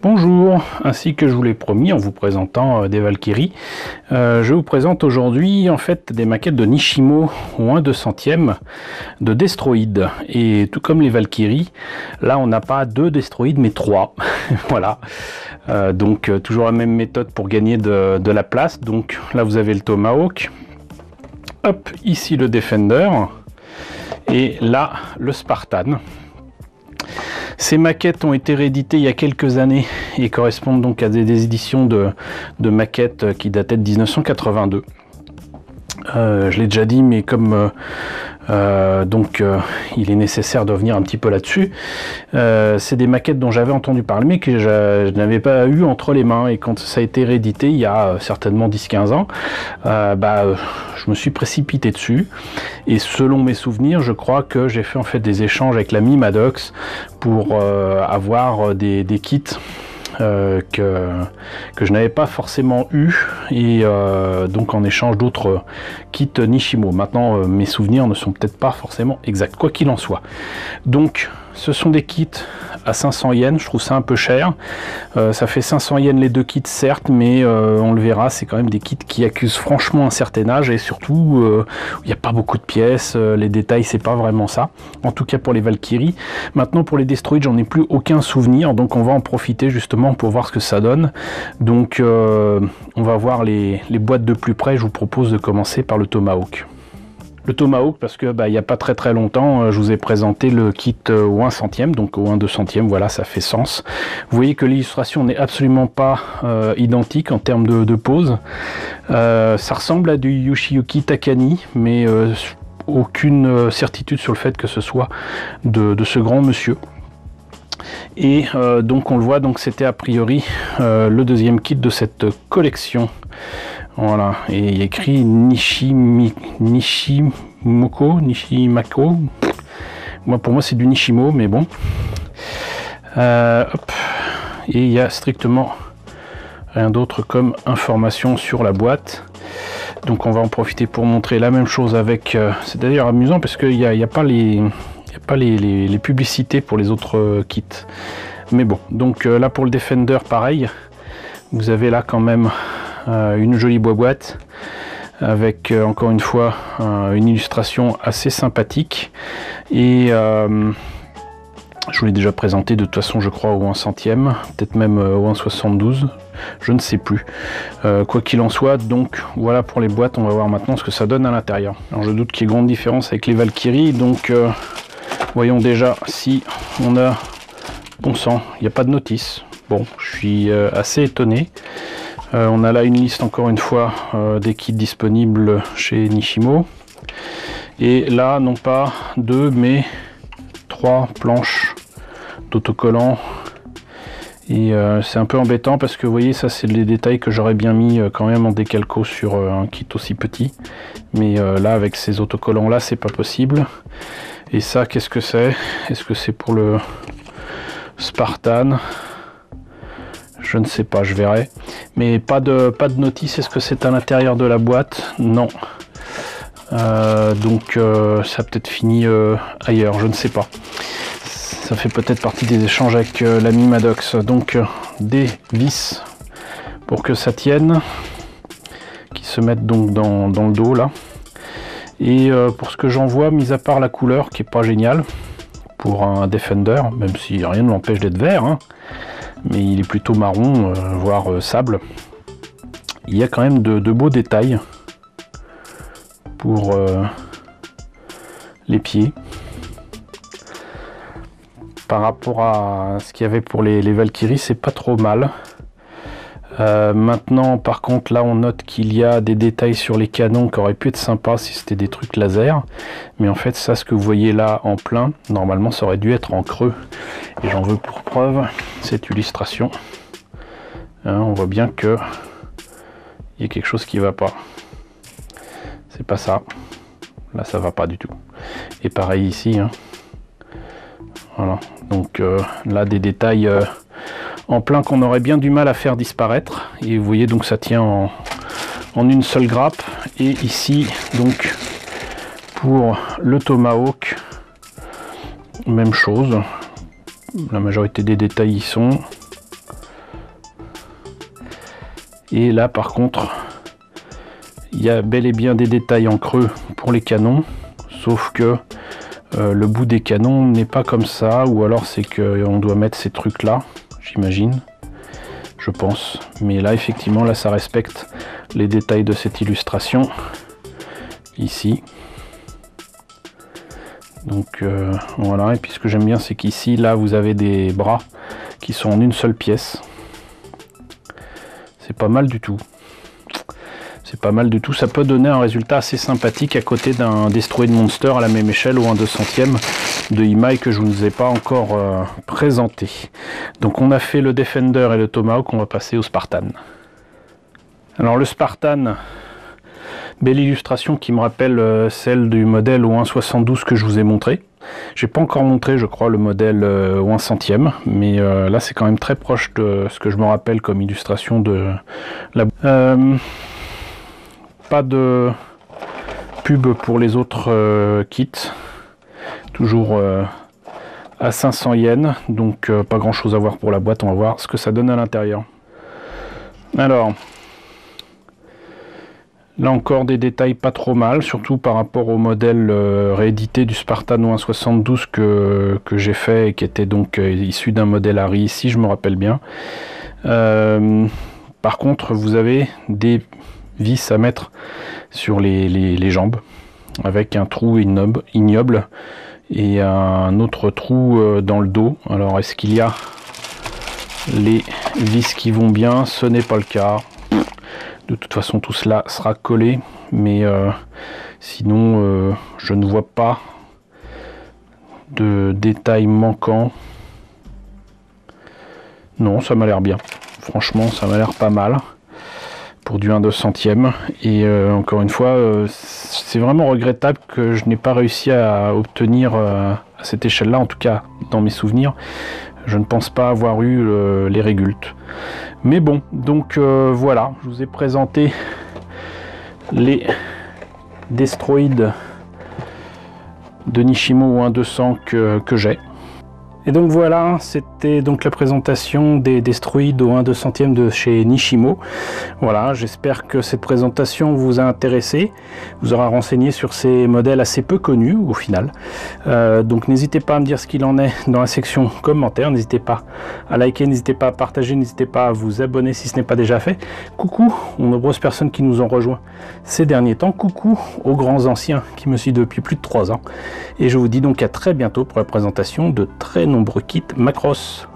Bonjour, ainsi que je vous l'ai promis en vous présentant euh, des Valkyries, euh, je vous présente aujourd'hui en fait des maquettes de Nishimo au 1 200e de Destroid. Et tout comme les Valkyries, là on n'a pas deux Destroid mais trois. voilà. Euh, donc toujours la même méthode pour gagner de, de, la place. Donc là vous avez le Tomahawk. Hop, ici le Defender. Et là le Spartan. Ces maquettes ont été rééditées il y a quelques années et correspondent donc à des, éditions de, maquettes qui dataient de 1982. Euh, je l'ai déjà dit, mais comme euh, euh, donc il est nécessaire de revenir un petit peu là-dessus. c'est des maquettes dont j'avais entendu parler, mais que je, n'avais pas eu entre les mains. Et quand ça a été réédité il y a certainement 10-15 ans, bah, je me suis précipité dessus. Et selon mes souvenirs, je crois que j'ai fait en fait des échanges avec l'ami Maddox pour avoir des kits euh, que, je n'avais pas forcément eu et euh, donc en échange d'autres kits Nishimo. Maintenant euh, mes souvenirs ne sont peut-être pas forcément exacts, quoi qu'il en soit. Donc ce sont des kits à 500 yens, je trouve ça un peu cher. Euh, ça fait 500 yens les deux kits certes, mais euh, on le verra, c'est quand même des kits qui accusent franchement un certain âge et surtout euh, il n'y a pas beaucoup de pièces, les détails c'est pas vraiment ça. En tout cas pour les Valkyries. Maintenant pour les Destroid j'en ai plus aucun souvenir, donc on va en profiter justement pour voir ce que ça donne. Donc on va voir les boîtes de plus près, je vous propose de commencer par le Tomahawk le Tomahawk parce que bah, il n'y a pas très très longtemps euh, je vous ai présenté le kit euh, au 1 centième donc au 1 2 centième voilà ça fait sens. Vous voyez que l'illustration n'est absolument pas euh, identique en termes de, pose. Ça ressemble à du Yoshiyuki Takani mais aucune certitude sur le fait que ce soit de, ce grand monsieur. Et donc on le voit donc c'était a priori le deuxième kit de cette collection voilà, et il y a écrit Nishimi, Nishimoko, Nishimako. Moi, pour moi, c'est du Nishimo, mais bon. Euh, et il y a strictement rien d'autre comme information sur la boîte. Donc on va en profiter pour montrer la même chose avec... Euh, c'est d'ailleurs amusant parce qu'il n'y a, pas, les, a pas les, publicités pour les autres euh, kits. Mais bon, donc là pour le Defender, pareil. Vous avez là quand même une jolie boîte avec euh, encore une fois une illustration assez sympathique. Et euh, je vous l'ai déjà présenté de toute façon je crois au 1 centième peut-être même au 1 72 je ne sais plus. Quoi qu'il en soit donc voilà pour les boîtes on va voir maintenant ce que ça donne à l'intérieur. Alors je doute qu'il y ait grande différence avec les Valkyries donc voyons déjà si on a bon sang. Il n'y a pas de notice. Bon je suis assez étonné euh, on a là une liste encore une fois euh, des kits disponibles chez Nishimo. Et là, non pas deux, mais trois planches d'autocollants. Et euh, c'est un peu embêtant parce que vous voyez, ça c'est les détails que j'aurais bien mis quand même en décalco sur un kit aussi petit. Mais là, avec ces autocollants là, c'est pas possible. Et ça, qu'est-ce que c'est? Est-ce que c'est pour le Spartan? Je ne sais pas, je verrai. Mais pas de, pas de notice, est-ce que c'est à l'intérieur de la boîte? Non. Euh, donc euh, ça a peut-être fini euh, ailleurs, je ne sais pas. Ça fait peut-être partie des échanges avec l'ami Maddox. Donc des vis pour que ça tienne, qui se mettent donc dans, le dos là. Et pour ce que j'en vois, mis à part la couleur qui est pas géniale pour un Defender, même si rien ne l'empêche d'être vert, hein, mais il est plutôt marron, euh, voire euh, sable. Il y a quand même de, beaux détails pour euh, les pieds. Par rapport à ce qu'il y avait pour les, les Valkyries, c'est pas trop mal. Euh, maintenant, par contre, là, on note qu'il y a des détails sur les canons qui auraient pu être sympas si c'était des trucs laser. Mais en fait, ça, ce que vous voyez là en plein, normalement, ça aurait dû être en creux. Et j'en veux pour preuve cette illustration. Hein, on voit bien que il y a quelque chose qui va pas. C'est pas ça. Là, ça va pas du tout. Et pareil ici. Hein. Voilà. Donc euh, là, des détails... Euh, en plein qu'on aurait bien du mal à faire disparaître. Et vous voyez donc ça tient en, une seule grappe. Et ici donc pour le tomahawk, même chose. La majorité des détails y sont. Et là par contre, il y a bel et bien des détails en creux pour les canons, sauf que euh, le bout des canons n'est pas comme ça, ou alors c'est qu'on doit mettre ces trucs là, j'imagine, je pense. Mais là effectivement, là ça respecte les détails de cette illustration, ici. Donc euh, voilà, et puis ce que j'aime bien c'est qu'ici, là vous avez des bras qui sont en une seule pièce. C'est pas mal du tout. C'est pas mal du tout. Ça peut donner un résultat assez sympathique à côté d'un Destroyed Monster à la même échelle ou un 200ème de Imai que je ne vous ai pas encore euh, présenté. Donc on a fait le Defender et le Tomahawk, on va passer au Spartan. Alors le Spartan, belle illustration qui me rappelle euh, celle du modèle au 1.72 que je vous ai montré. J'ai pas encore montré, je crois, le modèle euh, au 1 centième, mais là c'est quand même très proche de ce que je me rappelle comme illustration de la pas de pub pour les autres euh, kits. Toujours euh, à 500 yens, donc euh, pas grand chose à voir pour la boîte. On va voir ce que ça donne à l'intérieur. Alors, là encore des détails pas trop mal, surtout par rapport au modèle réédité du Spartan 172 que, que j'ai fait et qui était donc issu d'un modèle Harry ici, je me rappelle bien. par contre, vous avez des vis à mettre sur les, jambes avec un trou ignoble, et un autre trou euh, dans le dos. Alors est-ce qu'il y a les vis qui vont bien? Ce n'est pas le cas. De toute façon tout cela sera collé mais euh, sinon euh, je ne vois pas de détails manquants. Non, ça m'a l'air bien. Franchement, ça m'a l'air pas mal pour du 1 2 centième. Et encore une fois, c'est vraiment regrettable que je n'ai pas réussi à obtenir euh, à cette échelle-là, en tout cas dans mes souvenirs. Je ne pense pas avoir eu les régultes. Mais bon, donc voilà, je vous ai présenté les destroïdes de Nishimo 1-200 que, que j'ai. Et donc voilà, c'était donc la présentation des Destroïdes au 1 2 centième de chez Nishimo. Voilà, j'espère que cette présentation vous a intéressé, vous aura renseigné sur ces modèles assez peu connus au final. Euh, donc n'hésitez pas à me dire ce qu'il en est dans la section commentaires, n'hésitez pas à liker, n'hésitez pas à partager, n'hésitez pas à vous abonner si ce n'est pas déjà fait. Coucou aux nombreuses personnes qui nous ont rejoints ces derniers temps, coucou aux grands anciens qui me suivent depuis plus de 3 ans. Et je vous dis donc à très bientôt pour la présentation de très nombreux kits Macross.